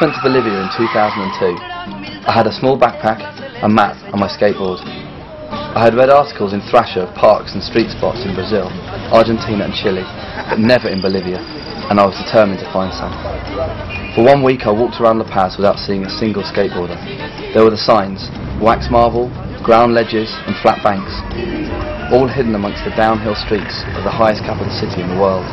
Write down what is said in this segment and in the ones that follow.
first went to Bolivia in 2002, I had a small backpack, a map and my skateboard. I had read articles in Thrasher of parks and street spots in Brazil, Argentina and Chile, but never in Bolivia, and I was determined to find some. For one week I walked around La Paz without seeing a single skateboarder. There were the signs, wax marble, ground ledges and flat banks, all hidden amongst the downhill streets of the highest capital city in the world.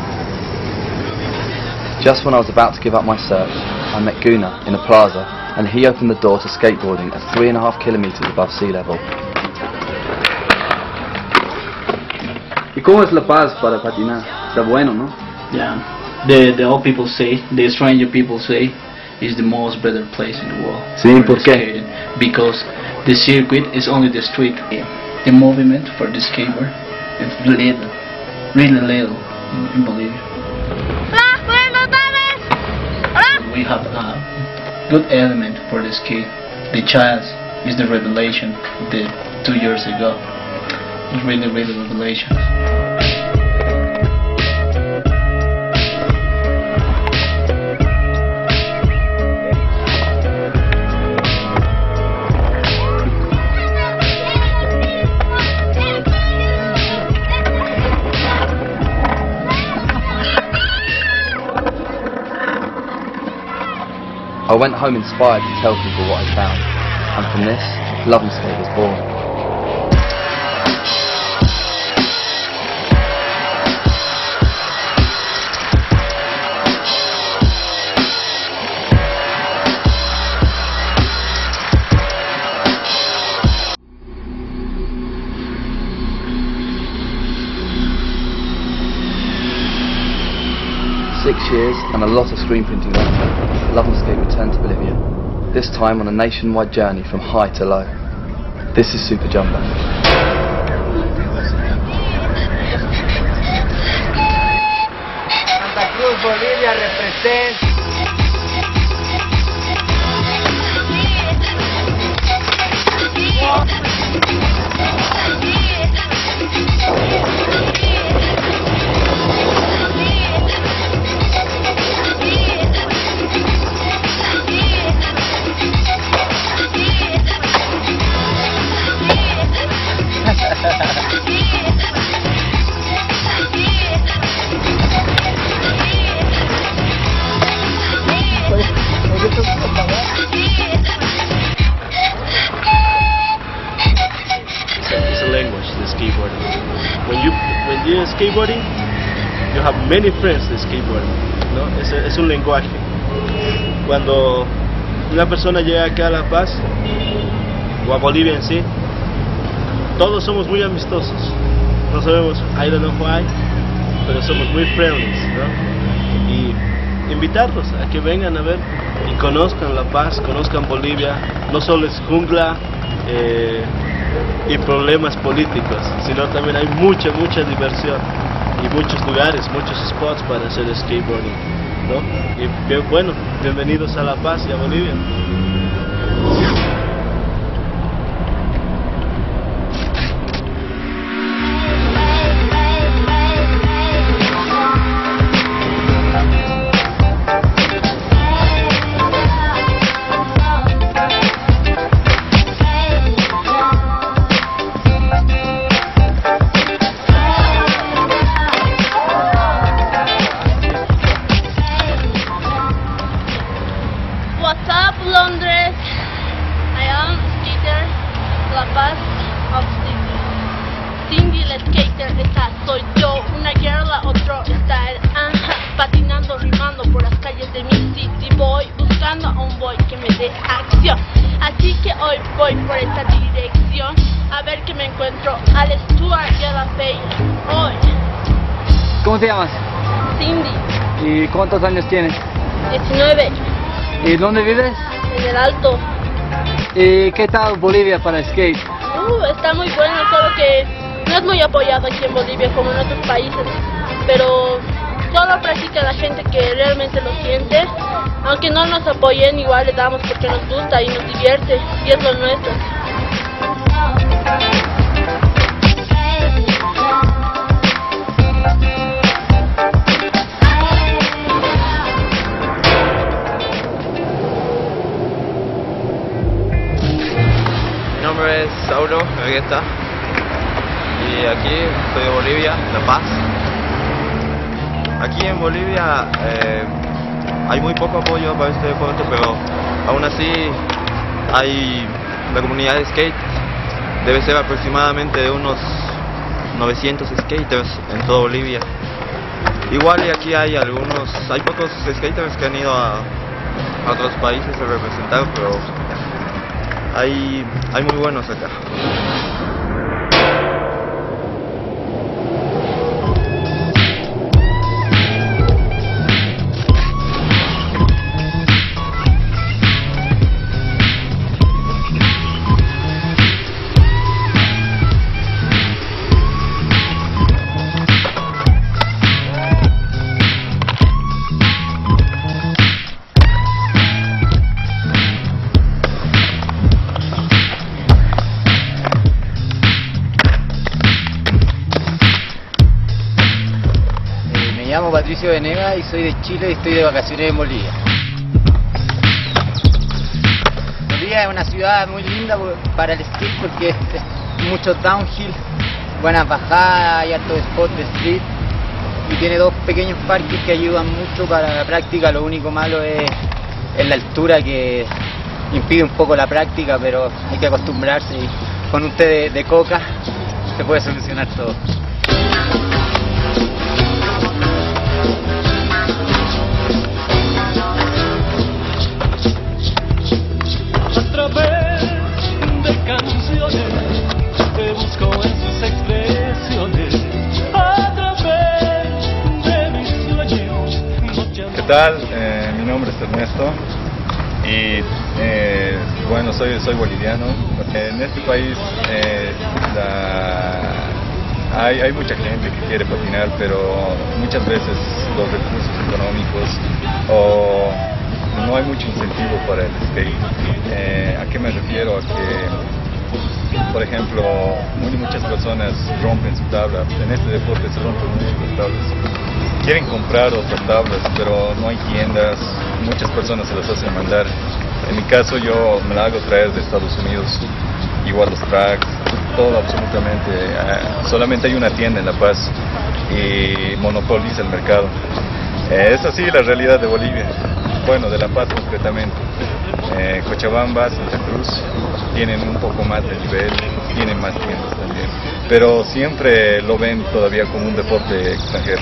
Just when I was about to give up my search, I met Guna in a plaza and he opened the door to skateboarding at three and a half kilometers above sea level. ¿Y cómo es La Paz para patinar? Está bueno, ¿no? Yeah. The the old people say, the stranger people say, is the most better place in the world. Sí, ¿por qué? Because the circuit is only the street. The movement for the skateboard is little, really little in, in Bolivia. We have a good element for this kid. The child is the revelation the two years ago. It's really, really revelation. I went home inspired to tell people what I found, and from this, Love and Skate was born. Years and a lot of screen printing later, Love and Skate returned to Bolivia, this time on a nationwide journey from high to low. This is Super Jumbo. Santa Cruz, Bolivia, represent. Many friends de skateboarding, ¿no? Es, es un lenguaje. Cuando una persona llega acá a La Paz o a Bolivia en sí, todos somos muy amistosos. No sabemos, I don't know why, pero somos muy friendly, ¿no? Y invitarlos a que vengan a ver y conozcan La Paz, conozcan Bolivia. No solo es jungla eh, y problemas políticos, sino también hay mucha, mucha diversión y muchos lugares, muchos spots para hacer skateboarding, ¿no? Y bueno, bienvenidos a La Paz y a Bolivia. Voy por esta dirección. A ver que me encuentro al Stuart y a la Bella. Hoy, ¿Cómo te llamas? Cindy, ¿Y cuántos años tienes? 19, ¿Y dónde vives? en el alto. ¿Y qué tal Bolivia para skate? Uh, está muy bueno, solo que no es muy apoyado aquí en Bolivia como en otros países, pero todo practica la gente que realmente lo siente. Aunque no nos apoyen, igual le damos porque nos gusta y nos divierte y es lo nuestro. Mi nombre es Sauro Vegeta y aquí estoy de Bolivia, La Paz. Aquí en Bolivia eh, hay muy poco apoyo para este deporte, pero aún así hay la comunidad de skate debe ser aproximadamente de unos 900 skaters en toda Bolivia. Igual y aquí hay algunos, hay pocos skaters que han ido a, a otros países a representar, pero hay, hay muy buenos acá. Patricio Venegas y soy de Chile y estoy de vacaciones en Bolivia. Bolivia es una ciudad muy linda para el skate porque es mucho downhill, buenas bajadas, hay harto spot de street y tiene dos pequeños parques que ayudan mucho para la práctica. Lo único malo es, la altura que impide un poco la práctica, pero hay que acostumbrarse y con un té de coca se puede solucionar todo. Tal? Eh, mi nombre es Ernesto y eh, bueno, soy, soy boliviano. En este país eh, hay, hay mucha gente que quiere patinar, pero muchas veces los recursos económicos o no hay mucho incentivo para el skate. Eh, ¿A qué me refiero? Por ejemplo, muy, muchas personas rompen su tabla. En este deporte se rompen mucho las tablas. Quieren comprar otras tablas, pero no hay tiendas. Muchas personas se las hacen mandar. En mi caso, yo me la hago traer de Estados Unidos. Igual los tracks, todo absolutamente. Ah, solamente hay una tienda en La Paz y monopoliza el mercado. Es así la realidad de Bolivia. Bueno, de La Paz concretamente. Eh, Cochabamba, Santa Cruz tienen un poco más de nivel, tienen más tiendas también, pero siempre lo ven todavía como un deporte extranjero.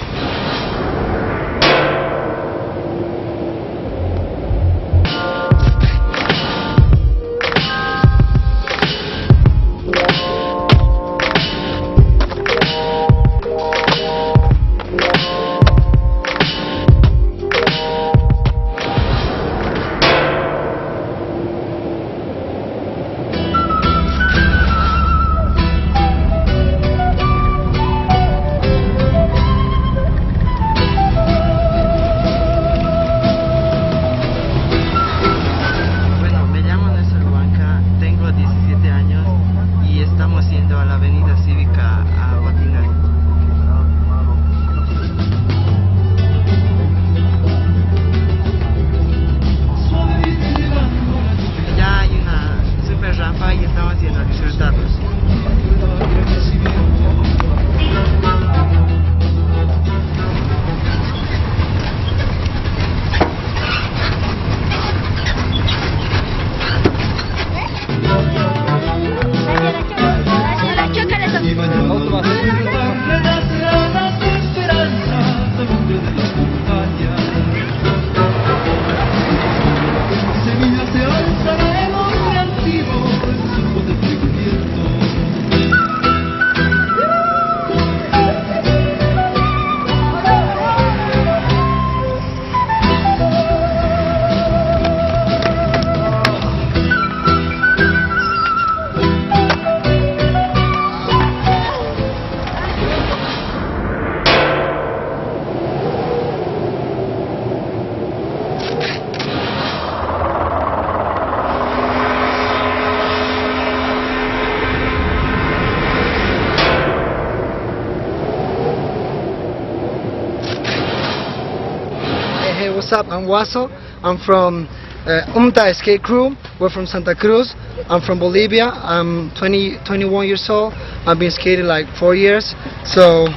Hey, what's up? I'm Waso. I'm from uh, UMTA Skate Crew. We're from Santa Cruz. I'm from Bolivia. I'm 20, 21 years old. I've been skating like four years. So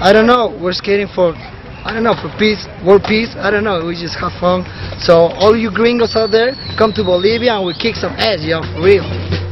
I don't know. We're skating for I don't know for peace, world peace. I don't know. We just have fun. So all you gringos out there, come to Bolivia and we kick some ass, yo, for real.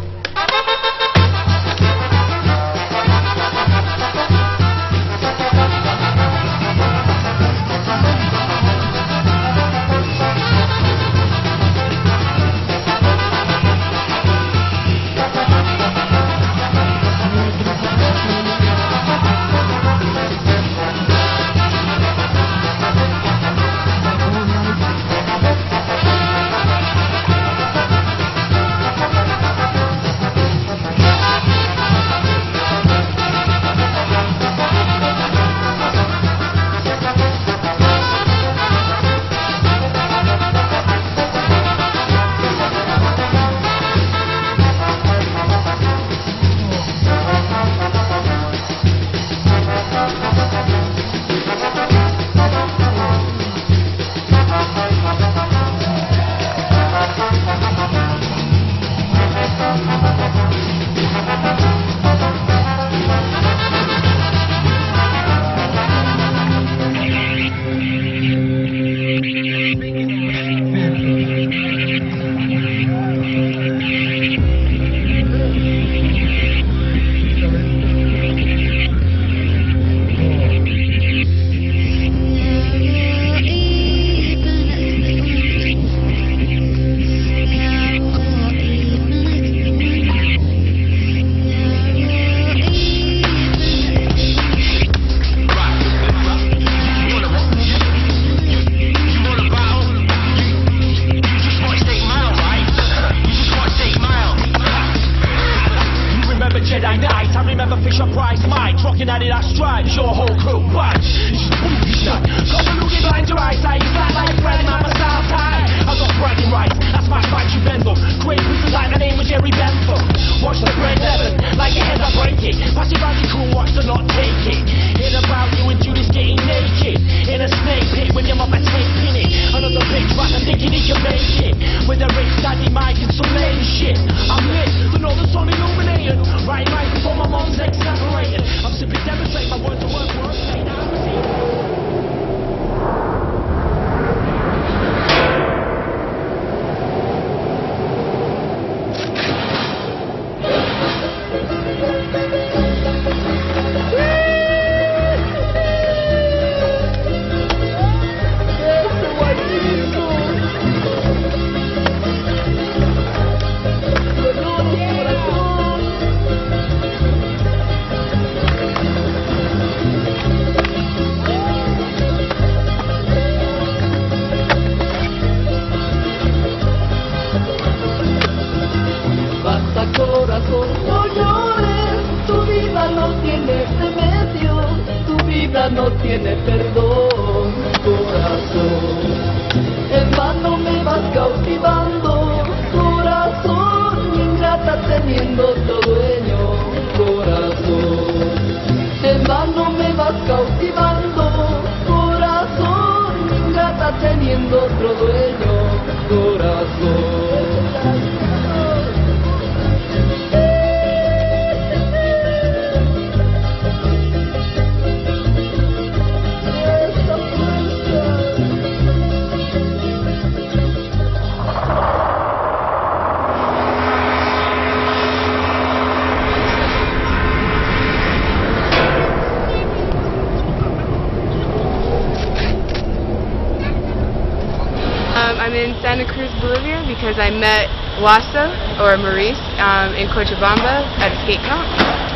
Met or Maurice um, in Cochabamba at a skate comp.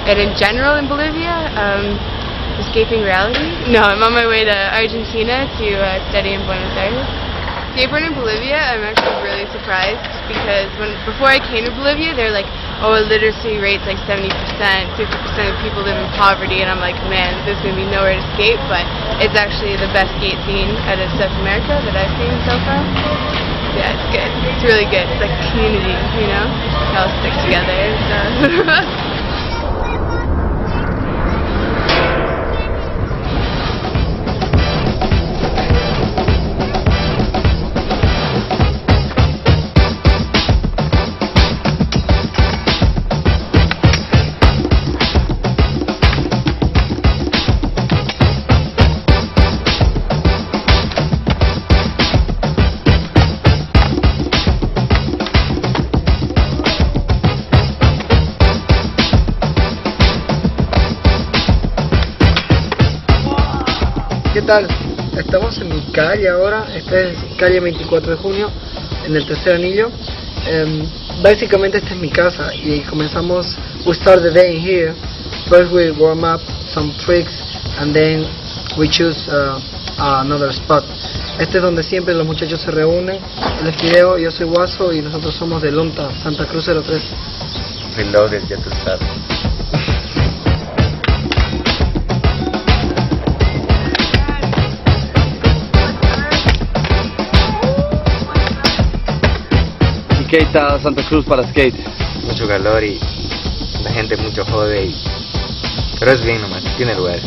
And in general in Bolivia, um, escaping reality. No, I'm on my way to Argentina to uh, study in Buenos Aires. Skateboarding in Bolivia, I'm actually really surprised because when before I came to Bolivia, they're like, oh, literacy rate's like 70%, 50% of people live in poverty, and I'm like, man, there's gonna be nowhere to skate, but it's actually the best skate scene out of South America that I've seen so far. Yeah, it's good. It's really good. It's like community, you know? We all stick together stuff. Estamos en mi calle ahora, esta es calle 24 de junio, en el tercer anillo. Em, básicamente esta es mi casa y comenzamos, we start the day in here. First we warm up some tricks and then we choose uh, another spot. Este es donde siempre los muchachos se reúnen. Él es Fideo, yo soy Guaso y nosotros somos de Lonta, Santa Cruz 03. Reloaded, ya tú sabes. ¿Y qué tal Santa Cruz para skate? Mucho calor y la gente mucho jode y... Pero es bien nomás, tiene lugar.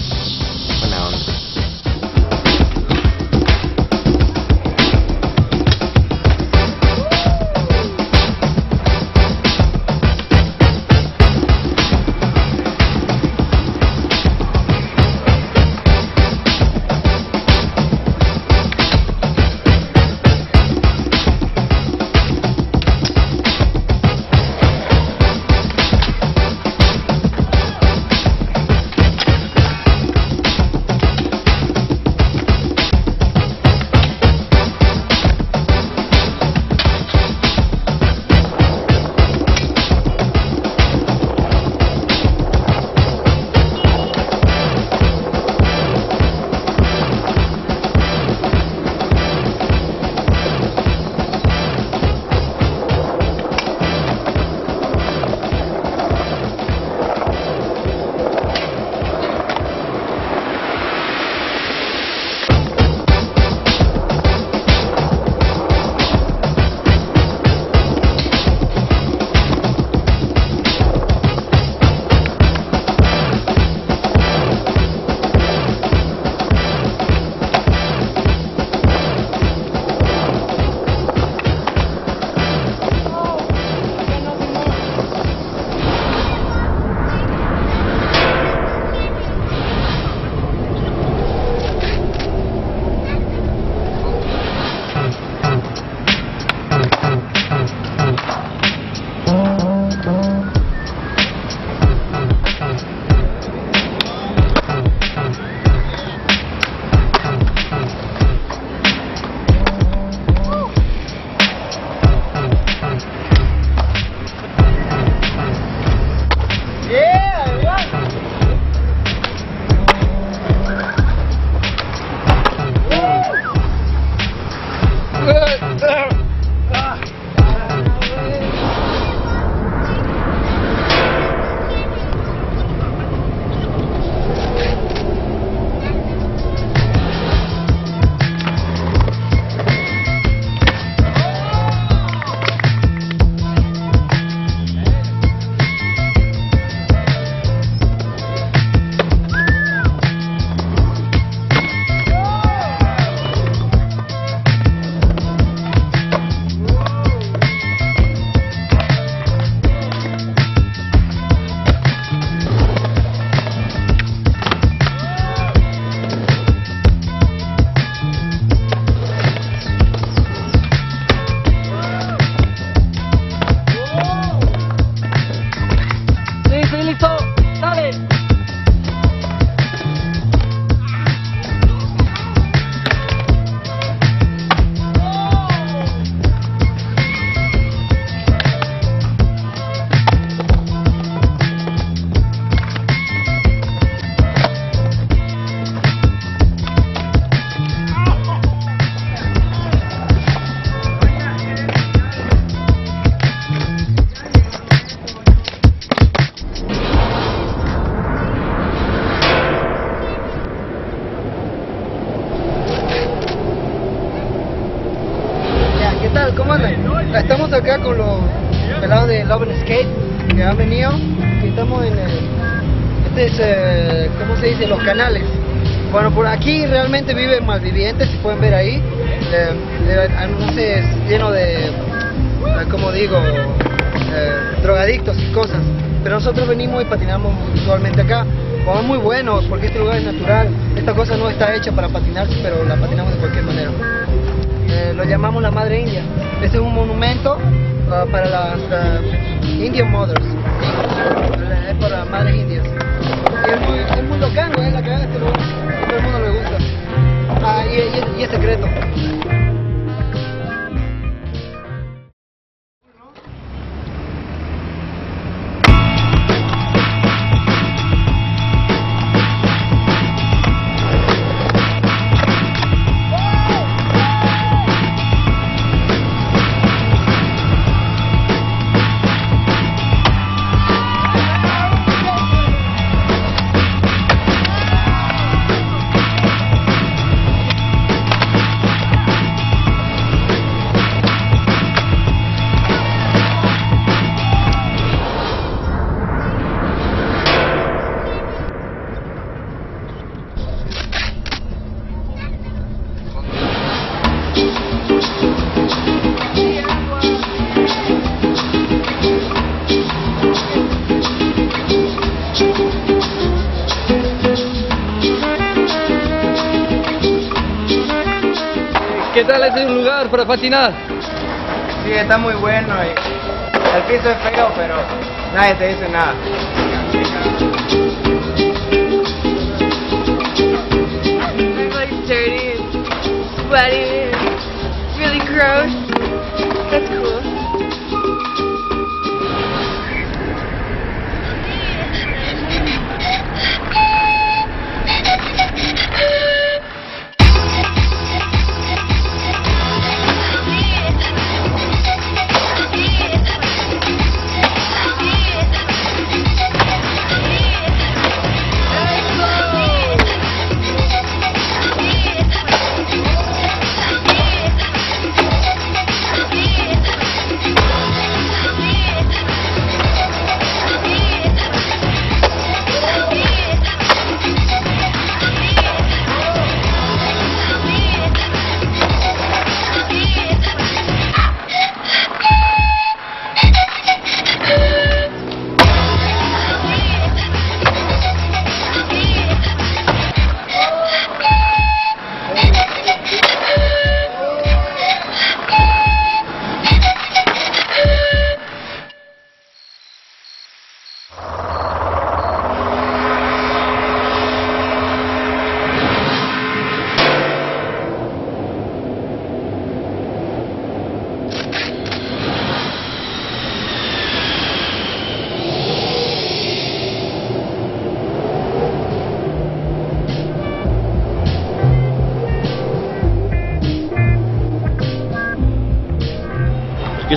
Han venido y estamos en el, este es, eh, ¿cómo se dice? Los canales. Bueno, por aquí realmente viven malvivientes, si pueden ver ahí. Eh, no sé, es lleno de, eh, como digo, eh, drogadictos y cosas. Pero nosotros venimos y patinamos usualmente acá. Como es muy bueno, porque este lugar es natural. Esta cosa no está hecha para patinarse, pero la patinamos de cualquier manera. Lo llamamos la Madre India. Este es un monumento ah, para las ah, Indian Mothers las madres indias. Y es muy, es muy local, la cagada, pero todo el mundo le gusta. Ah, y, y, y es secreto. Tal ese lugar para patinar? Sí, está muy bueno y el piso es feo, pero nadie te dice nada. I'm like dirty sweaty really gross. That's cool.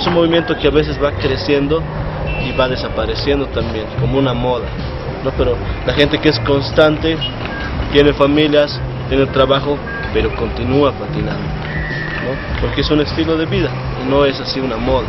Un movimiento que a veces va creciendo y va desapareciendo también, como una moda. ¿no? Pero la gente que es constante, tiene familias, tiene trabajo, pero continúa patinando. ¿no? Porque es un estilo de vida, no es así una moda.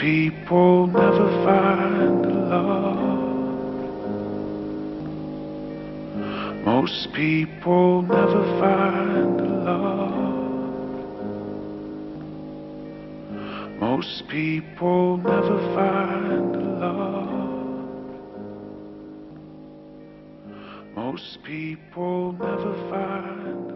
People never find love. Most people never find love. Most people never find love. Most people never find